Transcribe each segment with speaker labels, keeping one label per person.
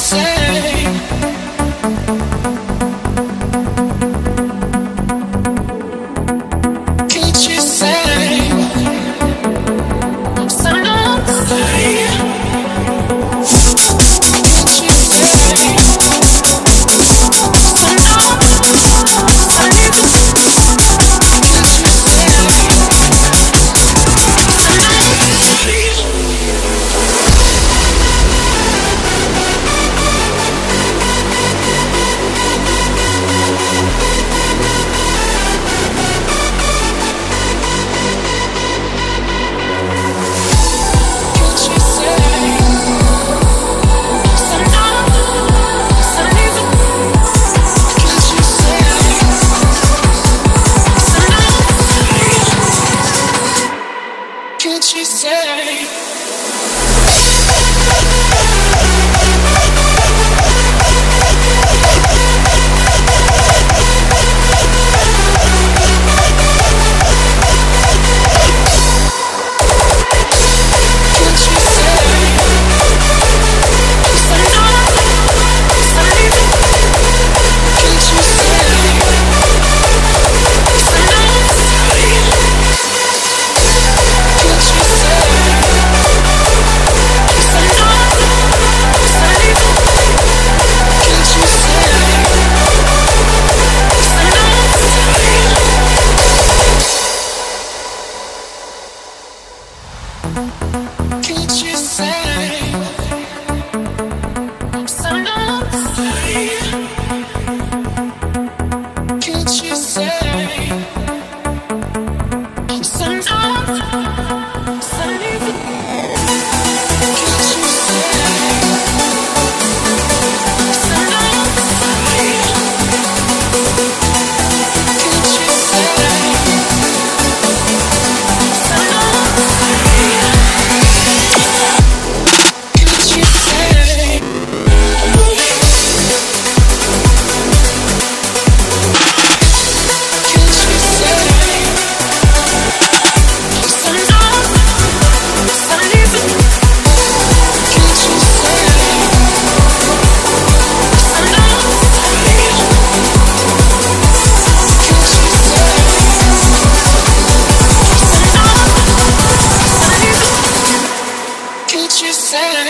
Speaker 1: say Say?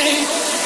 Speaker 1: me.